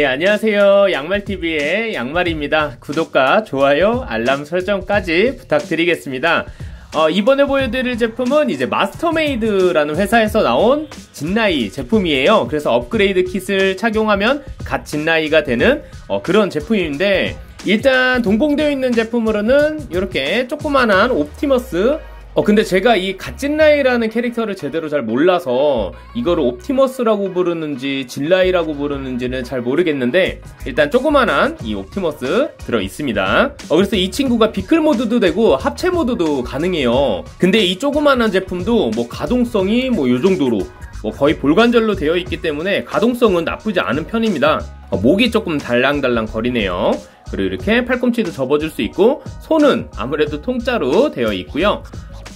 예, 안녕하세요. 양말TV의 양말입니다. 구독과 좋아요, 알람 설정까지 부탁드리겠습니다. 어, 이번에 보여드릴 제품은 이제 마스터메이드라는 회사에서 나온 진라이 제품이에요. 그래서 업그레이드 kit을 착용하면 갓 진라이가 되는 어, 그런 제품인데 일단 동봉되어 있는 제품으로는 이렇게 조그만한 옵티머스 어 근데 제가 이 갓진라이라는 캐릭터를 제대로 잘 몰라서 이거를 옵티머스라고 부르는지 진라이라고 부르는지는 잘 모르겠는데 일단 조그만한 이 옵티머스 들어 있습니다. 어 그래서 이 친구가 vehicle 모드도 되고 합체 모드도 가능해요. 근데 이 조그만한 제품도 뭐 가동성이 뭐 요 정도로 뭐 거의 볼관절로 되어 있기 때문에 가동성은 나쁘지 않은 편입니다. 어, 목이 조금 달랑달랑 거리네요. 그리고 이렇게 팔꿈치도 접어줄 수 있고 손은 아무래도 통짜로 되어 있고요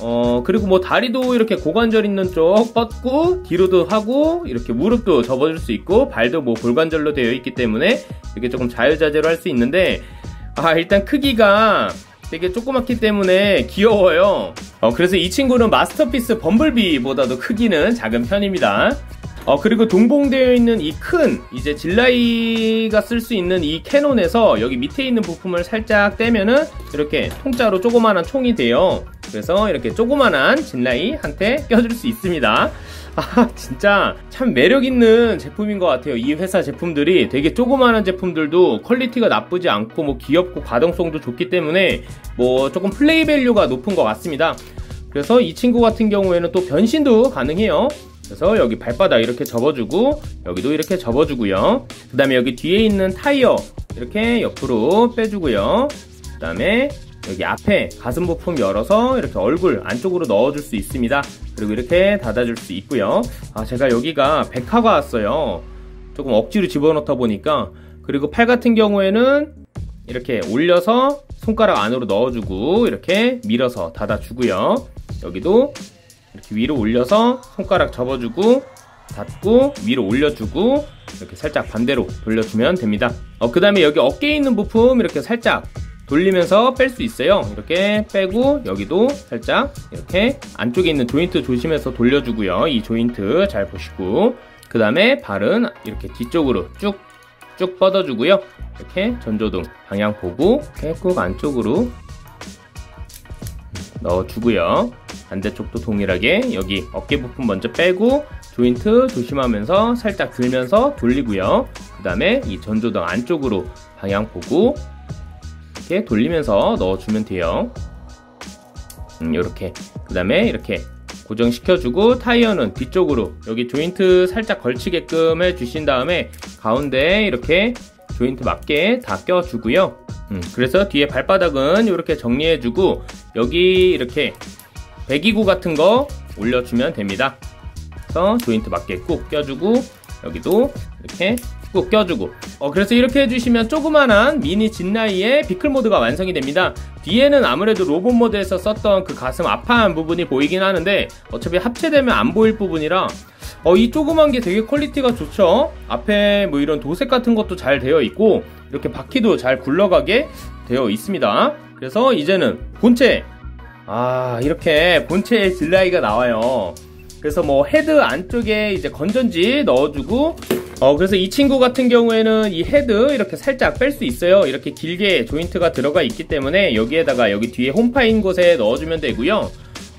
어, 그리고 뭐 다리도 이렇게 고관절 있는 쪽 뻗고 뒤로도 하고 이렇게 무릎도 접어줄 수 있고 발도 뭐 골관절로 되어 있기 때문에 이렇게 조금 자유자재로 할 수 있는데 아, 일단 크기가 되게 조그맣기 때문에 귀여워요. 어, 그래서 이 친구는 마스터피스 범블비보다도 크기는 작은 편입니다. 어, 그리고 동봉되어 있는 이 큰, 이제 진라이가 쓸 수 있는 이 cannon에서 여기 밑에 있는 부품을 살짝 떼면은 이렇게 통짜로 조그만한 총이 돼요. 그래서 이렇게 조그만한 진라이한테 껴줄 수 있습니다. 아, 진짜 참 매력있는 제품인 것 같아요. 이 회사 제품들이 되게 조그마한 제품들도 quality가 나쁘지 않고 뭐 귀엽고 가동성도 좋기 때문에 뭐 조금 play value가 높은 것 같습니다. 그래서 이 친구 같은 경우에는 또 변신도 가능해요. 그래서 여기 발바닥 이렇게 접어주고 여기도 이렇게 접어주고요 그 다음에 여기 뒤에 있는 타이어 이렇게 옆으로 빼주고요 그 다음에 여기 앞에 가슴 부품 열어서 이렇게 얼굴 안쪽으로 넣어줄 수 있습니다. 그리고 이렇게 닫아줄 수 있고요. 아 제가 여기가 백화가 왔어요. 조금 억지로 집어넣다 보니까. 그리고 팔 같은 경우에는 이렇게 올려서 손가락 안으로 넣어주고 이렇게 밀어서 닫아주고요. 여기도 이렇게 위로 올려서 손가락 접어주고 닫고 위로 올려주고 이렇게 살짝 반대로 돌려주면 됩니다. 어, 그 다음에 여기 어깨에 있는 부품 이렇게 살짝 돌리면서 뺄 수 있어요. 이렇게 빼고 여기도 살짝 이렇게 안쪽에 있는 조인트 조심해서 돌려주고요. 이 조인트 잘 보시고. 그 다음에 발은 이렇게 뒤쪽으로 쭉쭉 뻗어주고요. 이렇게 전조등 방향 보고 꾹 안쪽으로 넣어주고요. 반대쪽도 동일하게 여기 어깨 부분 먼저 빼고 조인트 조심하면서 살짝 들면서 돌리고요. 그 다음에 이 전조등 안쪽으로 방향 보고 이렇게 돌리면서 넣어주면 돼요. 음, 이렇게 그 다음에 이렇게 고정시켜주고 타이어는 뒤쪽으로 여기 조인트 살짝 걸치게끔 해주신 다음에 가운데 이렇게 조인트 맞게 다 껴주고요. 음, 그래서 뒤에 발바닥은 이렇게 정리해주고 여기 이렇게 배기구 같은 거 올려주면 됩니다. 그래서 조인트 맞게 꾹 껴주고 여기도 이렇게 꾹 껴주고 어, 그래서 이렇게 해주시면 조그만한 미니 진나이의 비클 모드가 완성이 됩니다. 뒤에는 아무래도 로봇 모드에서 썼던 그 가슴 아파한 부분이 보이긴 하는데 어차피 합체되면 안 보일 부분이라 어, 이 조그만 게 되게 quality가 좋죠. 앞에 뭐 이런 도색 같은 것도 잘 되어 있고 이렇게 바퀴도 잘 굴러가게 되어 있습니다. 그래서 이제는 본체 아 이렇게 본체에 진라이가 나와요 그래서 뭐 헤드 안쪽에 이제 건전지 넣어주고 어 그래서 이 친구 같은 경우에는 이 헤드 이렇게 살짝 뺄 수 있어요. 이렇게 길게 조인트가 들어가 있기 때문에 여기에다가 여기 뒤에 홈파인 곳에 넣어주면 되고요.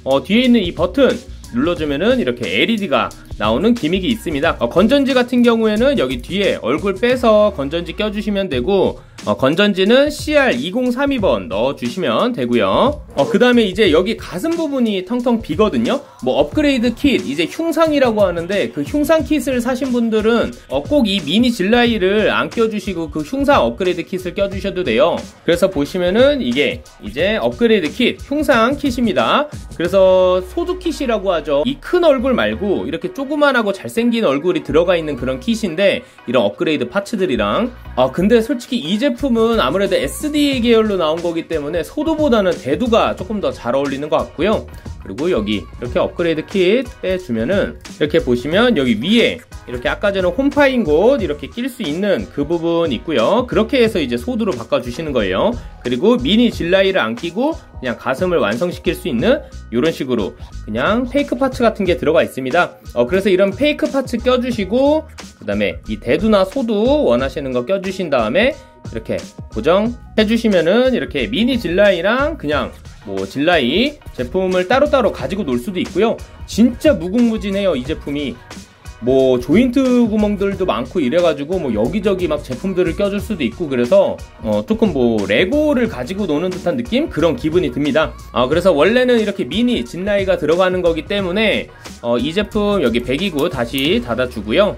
어 뒤에 있는 이 버튼 눌러주면은 이렇게 LED가 나오는 기믹이 있습니다. 어, 건전지 같은 경우에는 여기 뒤에 얼굴 빼서 건전지 껴주시면 되고 어, 건전지는 CR2032번 넣어주시면 되고요. 어, 그 다음에 이제 여기 가슴 부분이 텅텅 비거든요. 뭐 업그레이드 킷 이제 흉상이라고 하는데 그 흉상 킷을 사신 분들은 어, 꼭 이 미니 질라이를 안 껴주시고 그 흉상 업그레이드 킷을 껴주셔도 돼요. 그래서 보시면은 이게 이제 업그레이드 킷 흉상 킷입니다. 그래서 소두 킷이라고 하죠. 이 큰 얼굴 말고 이렇게 조 그만하고 잘생긴 얼굴이 들어가 있는 그런 킷인데 이런 업그레이드 파츠들이랑. 아 근데 솔직히 이 제품은 아무래도 SD 계열로 나온 거기 때문에 소두보다는 대두가 조금 더 잘 어울리는 것 같고요 그리고 여기 이렇게 업그레이드 킷 빼주면은 이렇게 보시면 여기 위에 이렇게 아까 전에 홈파인 곳 이렇게 낄 수 있는 그 부분 있고요. 그렇게 해서 이제 소드로 바꿔주시는 거예요. 그리고 미니 진라이를 안 끼고 그냥 가슴을 완성시킬 수 있는 이런 식으로 그냥 fake parts 같은 게 들어가 있습니다. 어, 그래서 이런 fake parts 껴주시고 그 다음에 이 대두나 소도 원하시는 거 껴주신 다음에 이렇게 고정해 주시면은 이렇게 미니 진라이랑 그냥 뭐 진라이 제품을 따로따로 가지고 놀 수도 있고요. 진짜 무궁무진해요, 이 제품이. 뭐 조인트 구멍들도 많고 이래가지고 뭐 여기저기 막 제품들을 껴줄 수도 있고 그래서 어 조금 뭐 레고를 가지고 노는 듯한 느낌 그런 기분이 듭니다. 아 그래서 원래는 이렇게 미니 진라이가 들어가는 거기 때문에 어 이 제품 여기 배기구 다시 닫아주고요.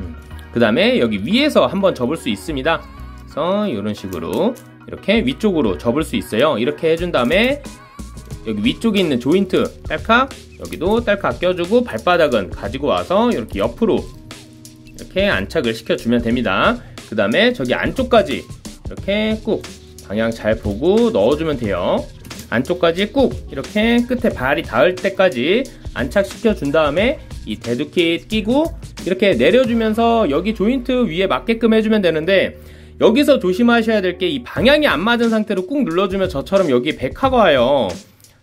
음, 그 다음에 여기 위에서 한번 접을 수 있습니다. 그래서 이런 식으로 이렇게 위쪽으로 접을 수 있어요. 이렇게 해준 다음에 여기 위쪽에 있는 조인트 딸칵 여기도 딸칵 껴주고 발바닥은 가지고 와서 이렇게 옆으로 이렇게 안착을 시켜주면 됩니다. 그 다음에 저기 안쪽까지 이렇게 꾹 방향 잘 보고 넣어주면 돼요. 안쪽까지 꾹 이렇게 끝에 발이 닿을 때까지 안착시켜 준 다음에 이 대두킷 끼고 이렇게 내려주면서 여기 조인트 위에 맞게끔 해주면 되는데 여기서 조심하셔야 될 게 이 방향이 안 맞은 상태로 꾹 눌러주면 저처럼 여기 백화가 와요.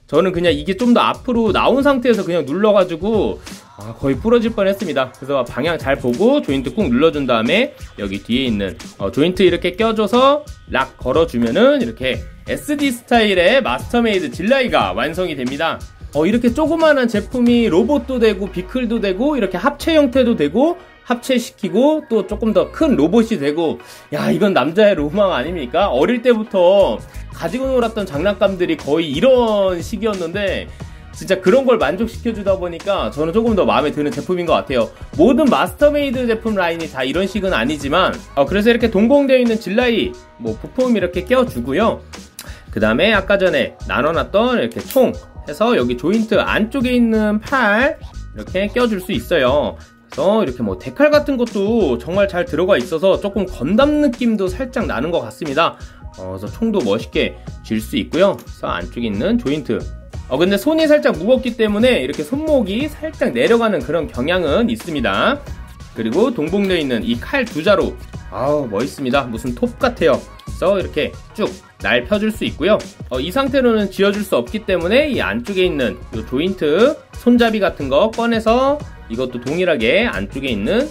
저는 그냥 이게 좀 더 앞으로 나온 상태에서 그냥 눌러가지고 아, 거의 부러질 뻔했습니다. 그래서 방향 잘 보고 조인트 꾹 눌러준 다음에 여기 뒤에 있는 어, 조인트 이렇게 껴줘서 lock 걸어주면은 이렇게 SD 스타일의 마스터메이드 진라이가 완성이 됩니다. 어, 이렇게 조그마한 제품이 로봇도 되고 vehicle도 되고 이렇게 합체 형태도 되고 합체시키고 또 조금 더 큰 로봇이 되고 야 이건 남자의 로망 아닙니까? 어릴 때부터 가지고 놀았던 장난감들이 거의 이런 식이었는데 진짜 그런 걸 만족시켜주다 보니까 저는 조금 더 마음에 드는 제품인 것 같아요. 모든 마스터메이드 제품 라인이 다 이런 식은 아니지만 어, 그래서 이렇게 동봉되어 있는 진라이 뭐 부품 이렇게 껴주고요. 그 다음에 아까 전에 나눠놨던 이렇게 총 해서 여기 조인트 안쪽에 있는 팔 이렇게 껴줄 수 있어요. 그래서 이렇게 뭐 데칼 같은 것도 정말 잘 들어가 있어서 조금 건담 느낌도 살짝 나는 것 같습니다. 어, 그래서 총도 멋있게 쥘수 있고요. 그래서 안쪽에 있는 조인트. 어, 근데 손이 살짝 무겁기 때문에 이렇게 손목이 살짝 내려가는 그런 경향은 있습니다. 그리고 동봉되어 있는 이 칼 두 자루. 아우, 멋있습니다. 무슨 톱 같아요. 그래서 이렇게 쭉 날 펴줄 수 있고요. 어, 이 상태로는 지어줄 수 없기 때문에 이 안쪽에 있는 이 조인트, 손잡이 같은 거 꺼내서 이것도 동일하게 안쪽에 있는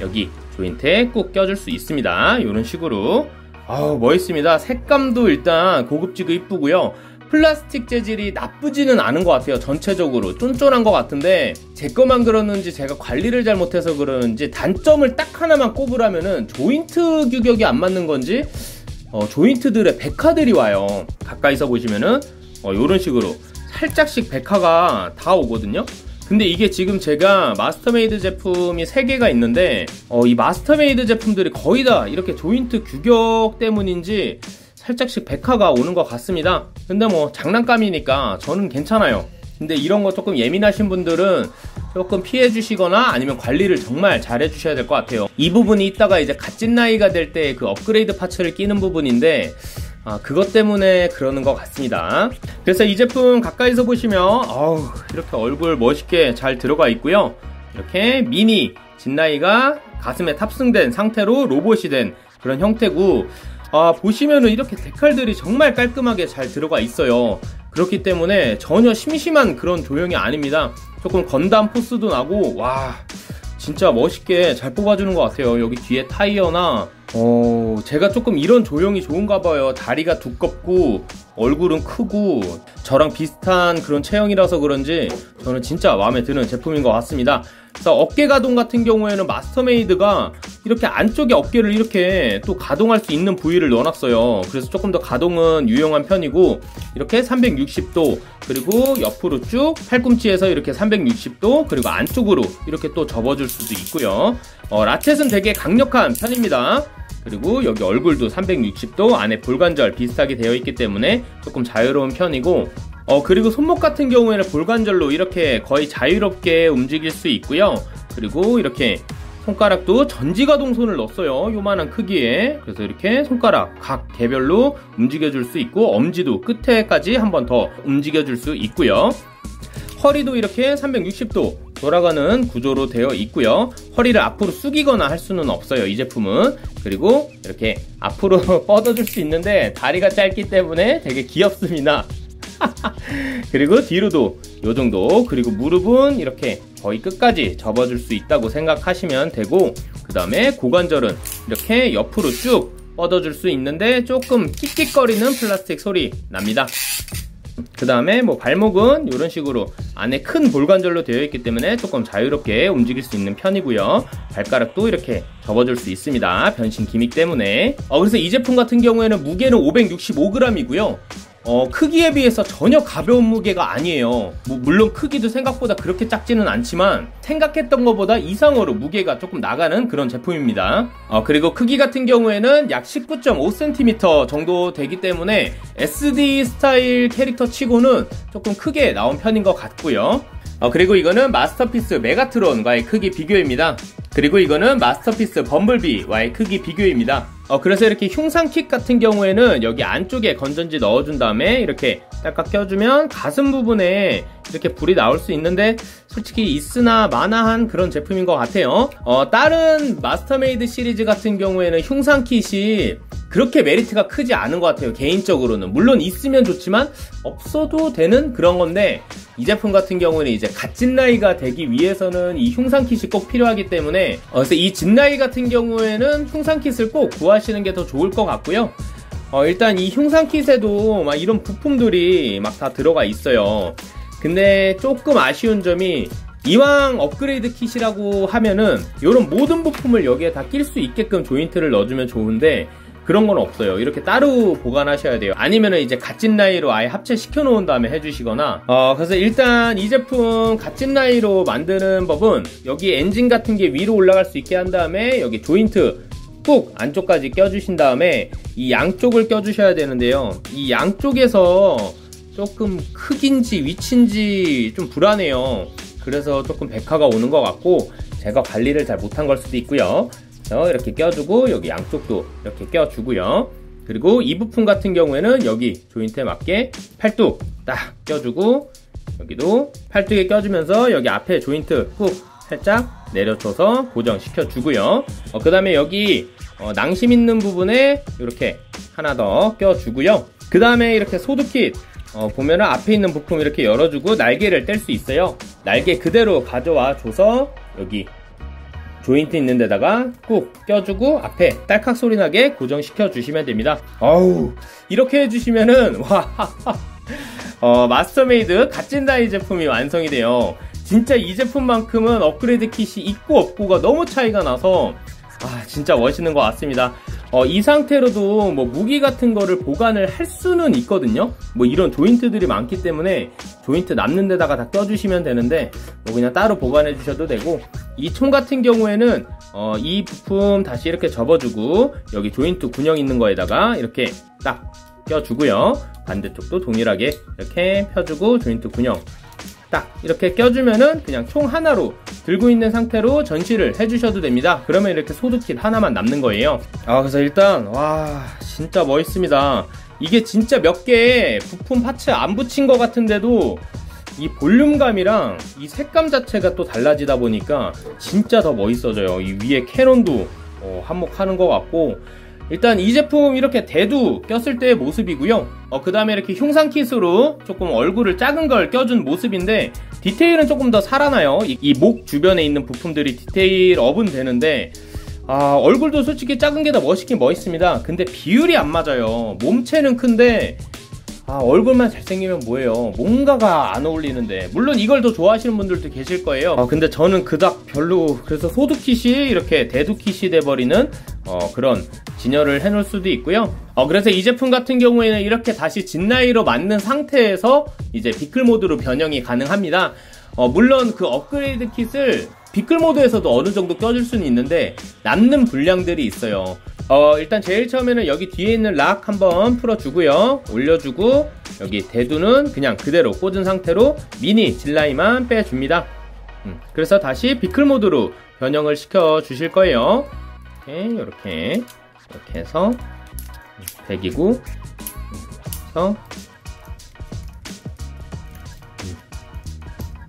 여기 조인트에 꼭 껴줄 수 있습니다. 이런 식으로 아우 멋있습니다. 색감도 일단 고급지고 이쁘고요. 플라스틱 재질이 나쁘지는 않은 것 같아요. 전체적으로 쫀쫀한 것 같은데 제 거만 그러는지 제가 관리를 잘못해서 그러는지 단점을 딱 하나만 꼽으라면은 조인트 규격이 안 맞는 건지 어, 조인트들의 백화들이 와요. 가까이서 보시면은 어, 이런 식으로 살짝씩 백화가 다 오거든요. 근데 이게 지금 제가 마스터메이드 제품이 3개가 있는데 어, 이 마스터메이드 제품들이 거의 다 이렇게 조인트 규격 때문인지 살짝씩 백화가 오는 것 같습니다. 근데 뭐 장난감이니까 저는 괜찮아요. 근데 이런 거 조금 예민하신 분들은 조금 피해 주시거나 아니면 관리를 정말 잘 해 주셔야 될 것 같아요. 이 부분이 있다가 이제 갓진라이가 될 때 그 업그레이드 parts를 끼는 부분인데 아, 그것 때문에 그러는 것 같습니다. 그래서 이 제품 가까이서 보시면 어우, 이렇게 얼굴 멋있게 잘 들어가 있고요. 이렇게 미니 진나이가 가슴에 탑승된 상태로 로봇이 된 그런 형태고 아, 보시면은 이렇게 데칼들이 정말 깔끔하게 잘 들어가 있어요. 그렇기 때문에 전혀 심심한 그런 조형이 아닙니다. 조금 건담 포스도 나고 와 진짜 멋있게 잘 뽑아주는 것 같아요. 여기 뒤에 타이어나 어, 제가 조금 이런 조형이 좋은가 봐요. 다리가 두껍고 얼굴은 크고 저랑 비슷한 그런 체형이라서 그런지 저는 진짜 마음에 드는 제품인 것 같습니다. 그래서 어깨 가동 같은 경우에는 마스터메이드가 이렇게 안쪽에 어깨를 이렇게 또 가동할 수 있는 부위를 넣어놨어요. 그래서 조금 더 가동은 유용한 편이고 이렇게 360도 그리고 옆으로 쭉 팔꿈치에서 이렇게 360도 그리고 안쪽으로 이렇게 또 접어줄 수도 있고요. 어, 라켓은 되게 강력한 편입니다. 그리고 여기 얼굴도 360도 안에 볼관절 비슷하게 되어 있기 때문에 조금 자유로운 편이고 어 그리고 손목 같은 경우에는 볼관절로 이렇게 거의 자유롭게 움직일 수 있고요 그리고 이렇게 손가락도 전지가동 손을 넣었어요. 요만한 크기에. 그래서 이렇게 손가락 각 개별로 움직여줄 수 있고 엄지도 끝에까지 한 번 더 움직여줄 수 있고요. 허리도 이렇게 360도 돌아가는 구조로 되어 있고요. 허리를 앞으로 숙이거나 할 수는 없어요. 이 제품은. 그리고 이렇게 앞으로 뻗어줄 수 있는데 다리가 짧기 때문에 되게 귀엽습니다. 그리고 뒤로도 요 정도. 그리고 무릎은 이렇게 거의 끝까지 접어줄 수 있다고 생각하시면 되고 그 다음에 고관절은 이렇게 옆으로 쭉 뻗어줄 수 있는데 조금 끽끽거리는 플라스틱 소리 납니다. 그 다음에 뭐 발목은 이런 식으로 안에 큰 볼관절로 되어 있기 때문에 조금 자유롭게 움직일 수 있는 편이고요. 발가락도 이렇게 접어줄 수 있습니다. 변신 기믹 때문에. 어, 그래서 이 제품 같은 경우에는 무게는 565g이고요 어, 크기에 비해서 전혀 가벼운 무게가 아니에요. 뭐, 물론 크기도 생각보다 그렇게 작지는 않지만 생각했던 것보다 이상으로 무게가 조금 나가는 그런 제품입니다. 어, 그리고 크기 같은 경우에는 약 19.5cm 정도 되기 때문에 SD 스타일 캐릭터 치고는 조금 크게 나온 편인 것 같고요. 어, 그리고 이거는 마스터피스 메가트론과의 크기 비교입니다. 그리고 이거는 마스터피스 범블비와의 크기 비교입니다. 어, 그래서 이렇게 흉상kit 같은 경우에는 여기 안쪽에 건전지 넣어준 다음에 이렇게 딱딱 껴주면 가슴 부분에 이렇게 불이 나올 수 있는데 솔직히 있으나 마나한 그런 제품인 것 같아요. 어, 다른 마스터메이드 시리즈 같은 경우에는 흉상kit이 그렇게 메리트가 크지 않은 것 같아요. 개인적으로는. 물론 있으면 좋지만 없어도 되는 그런 건데 이 제품 같은 경우는 이제 갓진나이가 되기 위해서는 이 흉상킷이 꼭 필요하기 때문에 어, 그래서 이 진나이 같은 경우에는 흉상킷을 꼭 구하시는 게 더 좋을 것 같고요. 어, 일단 이 흉상킷에도 막 이런 부품들이 막 다 들어가 있어요. 근데 조금 아쉬운 점이 이왕 업그레이드 킷이라고 하면은 이런 모든 부품을 여기에 다 낄 수 있게끔 조인트를 넣어주면 좋은데 그런 건 없어요. 이렇게 따로 보관하셔야 돼요. 아니면은 이제 갓진 나이로 아예 합체시켜 놓은 다음에 해주시거나. 어, 그래서 일단 이 제품 갓진 나이로 만드는 법은 여기 엔진 같은 게 위로 올라갈 수 있게 한 다음에 여기 조인트 꾹 안쪽까지 껴주신 다음에 이 양쪽을 껴주셔야 되는데요. 이 양쪽에서 조금 크긴지 위치인지 좀 불안해요. 그래서 조금 백화가 오는 것 같고 제가 관리를 잘 못한 걸 수도 있고요. 이렇게 껴주고 여기 양쪽도 이렇게 껴주고요. 그리고 이 부품 같은 경우에는 여기 조인트에 맞게 팔뚝 딱 껴주고 여기도 팔뚝에 껴주면서 여기 앞에 조인트 꾹 살짝 내려줘서 고정시켜 주고요. 어, 그 다음에 여기 어, 낭심 있는 부분에 이렇게 하나 더 껴주고요. 그 다음에 이렇게 소드킷 어, 보면은 앞에 있는 부품 이렇게 열어주고 날개를 뗄 수 있어요. 날개 그대로 가져와 줘서 여기 조인트 있는 데다가 꾹 껴주고 앞에 딸칵 소리 나게 고정시켜 주시면 됩니다. 어우 이렇게 해주시면은 와 어, 마스터메이드 갓진라이 제품이 완성이 돼요. 진짜 이 제품만큼은 업그레이드 킷이 있고 없고가 너무 차이가 나서 아 진짜 멋있는 것 같습니다. 어, 이 상태로도 뭐 무기 같은 거를 보관을 할 수는 있거든요. 뭐 이런 조인트들이 많기 때문에 조인트 남는 데다가 다 껴주시면 되는데 뭐 그냥 따로 보관해 주셔도 되고 이 총 같은 경우에는 어, 이 부품 다시 이렇게 접어주고 여기 조인트 군형 있는 거에다가 이렇게 딱 껴주고요. 반대쪽도 동일하게 이렇게 펴주고 조인트 군형 딱 이렇게 껴주면은 그냥 총 하나로 들고 있는 상태로 전시를 해주셔도 됩니다. 그러면 이렇게 소드킷 하나만 남는 거예요. 아 그래서 일단 와 진짜 멋있습니다. 이게 진짜 몇 개의 부품 parts 안 붙인 것 같은데도 이 볼륨감이랑 이 색감 자체가 또 달라지다 보니까 진짜 더 멋있어져요. 이 위에 cannon도 어, 한몫하는 것 같고 일단 이 제품 이렇게 대두 꼈을 때의 모습이고요. 어, 그 다음에 이렇게 흉상kit으로 조금 얼굴을 작은 걸 껴준 모습인데 디테일은 조금 더 살아나요. 이 목 주변에 있는 부품들이 디테일 up은 되는데 아, 얼굴도 솔직히 작은 게 더 멋있긴 멋있습니다. 근데 비율이 안 맞아요. 몸체는 큰데 아, 얼굴만 잘생기면 뭐예요. 뭔가가 안 어울리는데. 물론 이걸 더 좋아하시는 분들도 계실 거예요. 어, 근데 저는 그닥 별로, 그래서 소두킷이 이렇게 대두킷이 돼버리는 어, 그런 진열을 해놓을 수도 있고요. 어, 그래서 이 제품 같은 경우에는 이렇게 다시 진나이로 맞는 상태에서 이제 비클 모드로 변형이 가능합니다. 어, 물론 그 업그레이드 킷을 비클 모드에서도 어느 정도 껴줄 수는 있는데 남는 분량들이 있어요. 어, 일단 제일 처음에는 여기 뒤에 있는 락 한번 풀어주고요. 올려주고 여기 대두는 그냥 그대로 꽂은 상태로 미니 질라이만 빼줍니다. 음, 그래서 다시 비클 모드로 변형을 시켜 주실 거예요. 이렇게 이렇게 이렇게 해서 100이고 그래서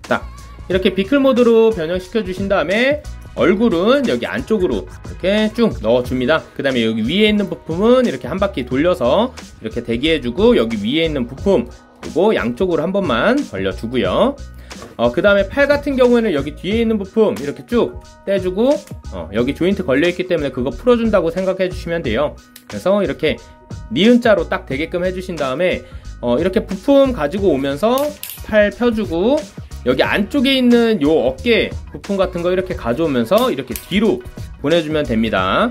딱 이렇게 비클 모드로 변형시켜 주신 다음에 얼굴은 여기 안쪽으로 이렇게 쭉 넣어줍니다. 그 다음에 여기 위에 있는 부품은 이렇게 한 바퀴 돌려서 이렇게 대기해주고 여기 위에 있는 부품 그리고 양쪽으로 한 번만 벌려주고요. 어, 그 다음에 팔 같은 경우에는 여기 뒤에 있는 부품 이렇게 쭉 떼주고 어, 여기 조인트 걸려있기 때문에 그거 풀어준다고 생각해 주시면 돼요. 그래서 이렇게 니은자로 딱 되게끔 해주신 다음에 어, 이렇게 부품 가지고 오면서 팔 펴주고 여기 안쪽에 있는 요 어깨 부품 같은 거 이렇게 가져오면서 이렇게 뒤로 보내주면 됩니다.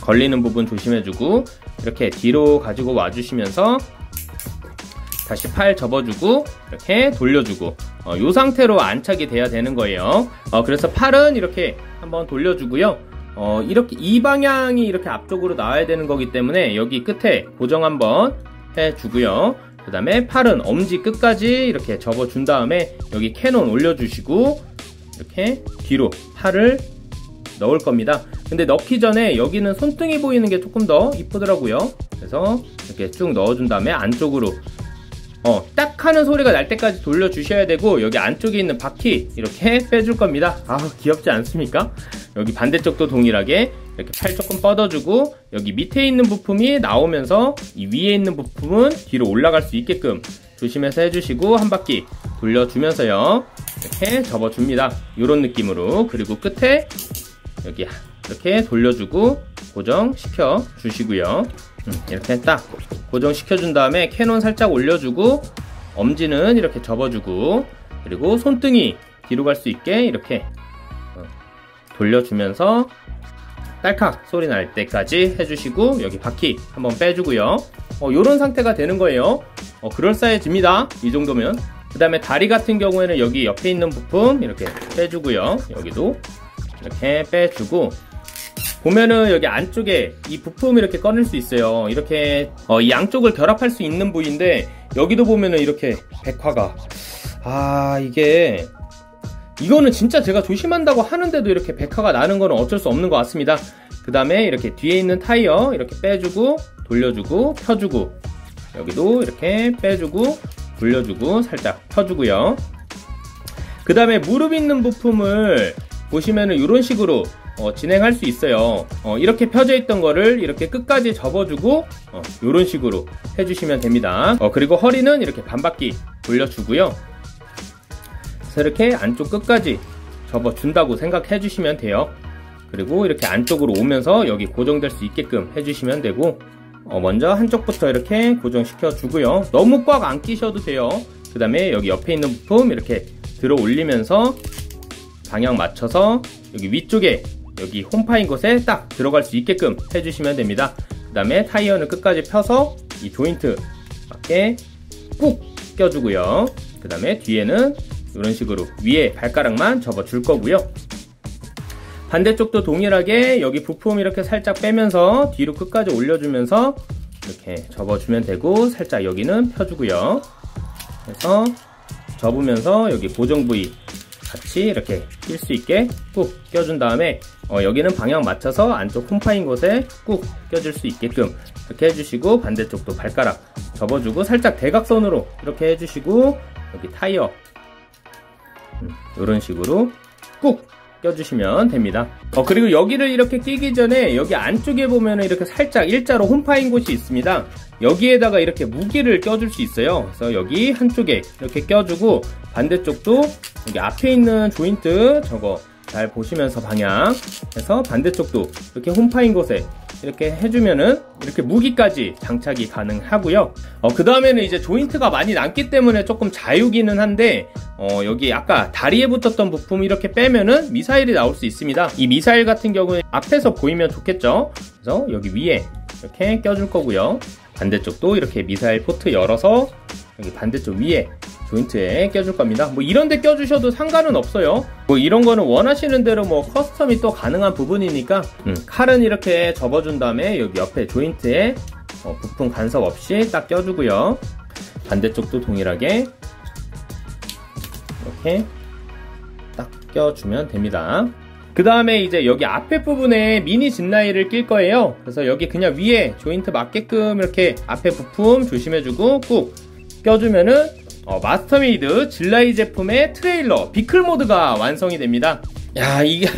걸리는 부분 조심해주고 이렇게 뒤로 가지고 와주시면서 다시 팔 접어주고 이렇게 돌려주고 어, 이 상태로 안착이 돼야 되는 거예요. 어, 그래서 팔은 이렇게 한번 돌려주고요. 어, 이렇게 이 방향이 이렇게 앞쪽으로 나와야 되는 거기 때문에 여기 끝에 고정 한번 해주고요. 그 다음에 팔은 엄지 끝까지 이렇게 접어준 다음에 여기 캐논 올려주시고 이렇게 뒤로 팔을 넣을 겁니다. 근데 넣기 전에 여기는 손등이 보이는 게 조금 더 이쁘더라고요. 그래서 이렇게 쭉 넣어준 다음에 안쪽으로 어, 딱 하는 소리가 날 때까지 돌려주셔야 되고 여기 안쪽에 있는 바퀴 이렇게 빼줄 겁니다. 아 귀엽지 않습니까? 여기 반대쪽도 동일하게 이렇게 팔 조금 뻗어주고 여기 밑에 있는 부품이 나오면서 이 위에 있는 부품은 뒤로 올라갈 수 있게끔 조심해서 해주시고 한 바퀴 돌려주면서요. 이렇게 접어줍니다. 이런 느낌으로. 그리고 끝에 여기 이렇게 돌려주고 고정시켜 주시고요. 음, 이렇게 딱 고정시켜 준 다음에 캐논 살짝 올려주고 엄지는 이렇게 접어주고 그리고 손등이 뒤로 갈 수 있게 이렇게 어, 돌려주면서 딸칵 소리 날 때까지 해주시고 여기 바퀴 한번 빼주고요. 어, 이런 상태가 되는 거예요. 어, 그럴싸해집니다. 이 정도면. 그 다음에 다리 같은 경우에는 여기 옆에 있는 부품 이렇게 빼주고요. 여기도 이렇게 빼주고. 보면은 여기 안쪽에 이 부품 이렇게 꺼낼 수 있어요. 이렇게 어, 이 양쪽을 결합할 수 있는 부위인데 여기도 보면은 이렇게 백화가. 아 이게 이거는 진짜 제가 조심한다고 하는데도 이렇게 백화가 나는 거는 어쩔 수 없는 것 같습니다. 그 다음에 이렇게 뒤에 있는 타이어 이렇게 빼주고 돌려주고 펴주고 여기도 이렇게 빼주고 돌려주고 살짝 펴주고요. 그 다음에 무릎 있는 부품을 보시면은 이런 식으로 어, 진행할 수 있어요. 어, 이렇게 펴져 있던 거를 이렇게 끝까지 접어주고 어, 이런 식으로 해주시면 됩니다. 어, 그리고 허리는 이렇게 반바퀴 돌려주고요. 이렇게 안쪽 끝까지 접어준다고 생각해 주시면 돼요. 그리고 이렇게 안쪽으로 오면서 여기 고정될 수 있게끔 해주시면 되고 어 먼저 한쪽부터 이렇게 고정시켜 주고요. 너무 꽉 안 끼셔도 돼요. 그 다음에 여기 옆에 있는 부품 이렇게 들어 올리면서 방향 맞춰서 여기 위쪽에 여기 홈파인 곳에 딱 들어갈 수 있게끔 해주시면 됩니다. 그 다음에 타이어는 끝까지 펴서 이 조인트 밖에 꾹 껴주고요. 그 다음에 뒤에는 이런 식으로 위에 발가락만 접어 줄 거고요. 반대쪽도 동일하게 여기 부품 이렇게 살짝 빼면서 뒤로 끝까지 올려주면서 이렇게 접어주면 되고 살짝 여기는 펴주고요. 그래서 접으면서 여기 고정 부위 같이 이렇게 낄 수 있게 꾹 껴준 다음에 어, 여기는 방향 맞춰서 안쪽 홈파인 곳에 꾹 껴줄 수 있게끔 이렇게 해주시고 반대쪽도 발가락 접어주고 살짝 대각선으로 이렇게 해주시고 여기 타이어 이런 식으로 꾹 껴주시면 됩니다. 어, 그리고 여기를 이렇게 끼기 전에 여기 안쪽에 보면 이렇게 살짝 일자로 홈파인 곳이 있습니다. 여기에다가 이렇게 무기를 껴줄 수 있어요. 그래서 여기 한쪽에 이렇게 껴주고 반대쪽도 여기 앞에 있는 조인트 저거 잘 보시면서 방향 해서 반대쪽도 이렇게 홈파인 곳에 이렇게 해주면은 이렇게 무기까지 장착이 가능하고요. 어, 그 다음에는 이제 조인트가 많이 남기 때문에 조금 자유기는 한데 어, 여기 아까 다리에 붙었던 부품 이렇게 빼면은 미사일이 나올 수 있습니다. 이 미사일 같은 경우에 앞에서 보이면 좋겠죠. 그래서 여기 위에 이렇게 껴줄 거고요. 반대쪽도 이렇게 미사일 포트 열어서 여기 반대쪽 위에 조인트에 껴줄 겁니다. 뭐 이런 데 껴주셔도 상관은 없어요. 뭐 이런 거는 원하시는 대로 뭐 custom이 또 가능한 부분이니까 음, 칼은 이렇게 접어준 다음에 여기 옆에 조인트에 어, 부품 간섭 없이 딱 껴주고요. 반대쪽도 동일하게 이렇게 딱 껴주면 됩니다. 그 다음에 이제 여기 앞에 부분에 미니 진라이를 낄 거예요. 그래서 여기 그냥 위에 조인트 맞게끔 이렇게 앞에 부품 조심해주고 꾹 껴주면은 어, 마스터메이드 진라이 제품의 트레일러 vehicle 모드가 완성이 됩니다. 야 이게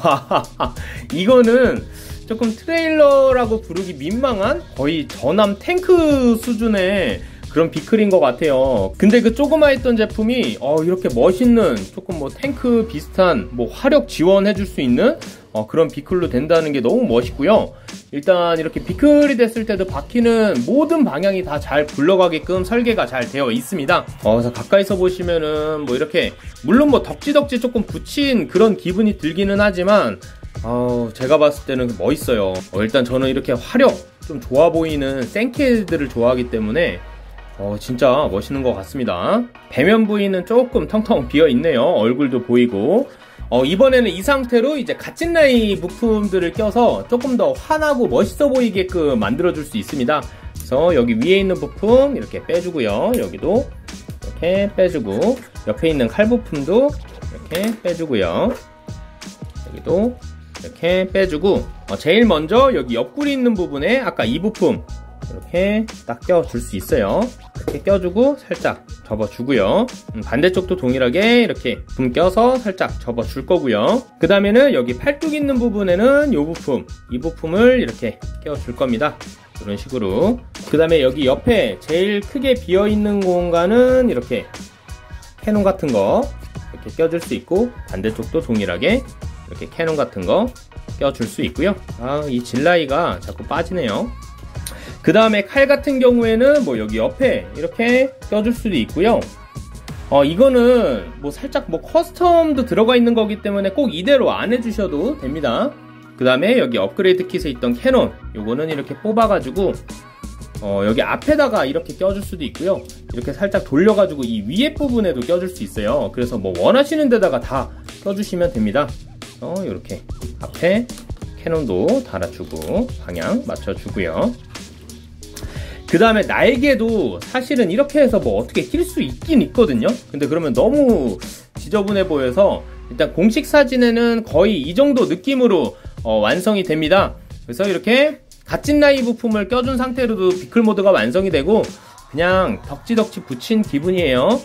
이거는 조금 트레일러라고 부르기 민망한 거의 전함 탱크 수준의 그런 vehicle인 것 같아요. 근데 그 조그마했던 제품이 어, 이렇게 멋있는 조금 뭐 탱크 비슷한 뭐 화력 지원해줄 수 있는 어, 그런 vehicle로 된다는 게 너무 멋있고요. 일단 이렇게 비클이 됐을 때도 바퀴는 모든 방향이 다 잘 굴러가게끔 설계가 잘 되어 있습니다. 어, 그래서 가까이서 보시면은 뭐 이렇게 물론 뭐 덕지덕지 조금 붙인 그런 기분이 들기는 하지만 어, 제가 봤을 때는 멋있어요. 어, 일단 저는 이렇게 화력 좀 좋아 보이는 생캐들을 좋아하기 때문에 어, 진짜 멋있는 것 같습니다. 배면 부위는 조금 텅텅 비어 있네요. 얼굴도 보이고. 어, 이번에는 이 상태로 이제 갓진나이 부품들을 껴서 조금 더 환하고 멋있어 보이게끔 만들어줄 수 있습니다. 그래서 여기 위에 있는 부품 이렇게 빼주고요. 여기도 이렇게 빼주고 옆에 있는 칼 부품도 이렇게 빼주고요. 여기도 이렇게 빼주고 어, 제일 먼저 여기 옆구리 있는 부분에 아까 이 부품 이렇게 딱 껴줄 수 있어요. 이렇게 껴주고 살짝 접어주고요. 음, 반대쪽도 동일하게 이렇게 부품 껴서 살짝 접어줄 거고요. 그 다음에는 여기 팔뚝 있는 부분에는 이 부품, 이 부품을 이렇게 껴줄 겁니다. 이런 식으로. 그 다음에 여기 옆에 제일 크게 비어있는 공간은 이렇게 cannon 같은 거 이렇게 껴줄 수 있고 반대쪽도 동일하게 이렇게 cannon 같은 거 껴줄 수 있고요. 아, 이 진라이가 자꾸 빠지네요. 그 다음에 칼 같은 경우에는 뭐 여기 옆에 이렇게 껴줄 수도 있고요. 어, 이거는 뭐 살짝 뭐 custom도 들어가 있는 거기 때문에 꼭 이대로 안 해주셔도 됩니다. 그 다음에 여기 업그레이드 kit에 있던 cannon, 요거는 이렇게 뽑아가지고 어, 여기 앞에다가 이렇게 껴줄 수도 있고요. 이렇게 살짝 돌려가지고 이 위에 부분에도 껴줄 수 있어요. 그래서 뭐 원하시는 데다가 다 껴주시면 됩니다. 어, 이렇게 앞에 cannon도 달아주고 방향 맞춰주고요. 그 다음에 날개도 사실은 이렇게 해서 뭐 어떻게 낄 수 있긴 있거든요. 근데 그러면 너무 지저분해 보여서 일단 공식 사진에는 거의 이 정도 느낌으로 어, 완성이 됩니다. 그래서 이렇게 갓진라이 부품을 껴준 상태로도 vehicle 모드가 완성이 되고 그냥 덕지덕지 붙인 기분이에요.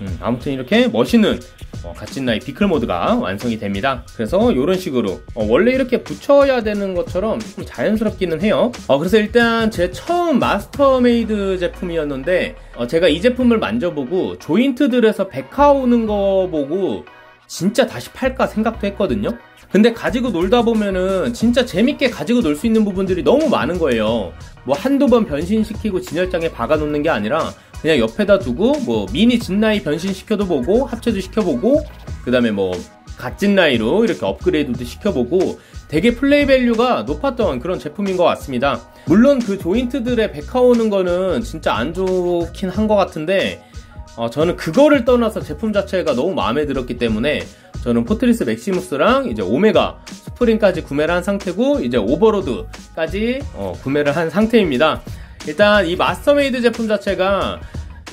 음, 아무튼 이렇게 멋있는 어, 갓진라이 vehicle 모드가 완성이 됩니다. 그래서 이런 식으로 어, 원래 이렇게 붙여야 되는 것처럼 좀 자연스럽기는 해요. 어, 그래서 일단 제 처음 마스터메이드 제품이었는데 어, 제가 이 제품을 만져보고 조인트들에서 백화 오는 거 보고 진짜 다시 팔까 생각도 했거든요. 근데 가지고 놀다 보면은 진짜 재밌게 가지고 놀 수 있는 부분들이 너무 많은 거예요. 뭐 한두 번 변신시키고 진열장에 박아 놓는 게 아니라 그냥 옆에다 두고 뭐 미니 진라이 변신시켜도 보고 합체도 시켜보고 그 다음에 뭐 갓진라이로 이렇게 업그레이드도 시켜보고 되게 play value가 높았던 그런 제품인 것 같습니다. 물론 그 조인트들의 백화 오는 거는 진짜 안 좋긴 한 것 같은데 어, 저는 그거를 떠나서 제품 자체가 너무 마음에 들었기 때문에 저는 포트리스 맥시무스랑 이제 오메가 슈프림까지 구매를 한 상태고 이제 오버로드까지 어, 구매를 한 상태입니다. 일단 이 마스터메이드 제품 자체가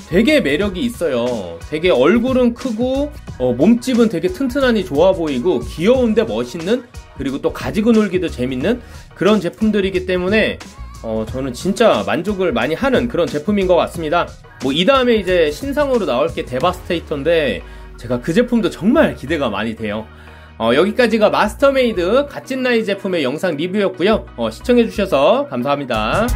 되게 매력이 있어요. 되게 얼굴은 크고 어, 몸집은 되게 튼튼하니 좋아 보이고 귀여운데 멋있는 그리고 또 가지고 놀기도 재밌는 그런 제품들이기 때문에 어, 저는 진짜 만족을 많이 하는 그런 제품인 것 같습니다. 뭐 이 다음에 이제 신상으로 나올 게 데바스테이터인데 제가 그 제품도 정말 기대가 많이 돼요. 어, 여기까지가 마스터메이드 갓진나이 제품의 영상 리뷰였고요. 어, 시청해주셔서 감사합니다.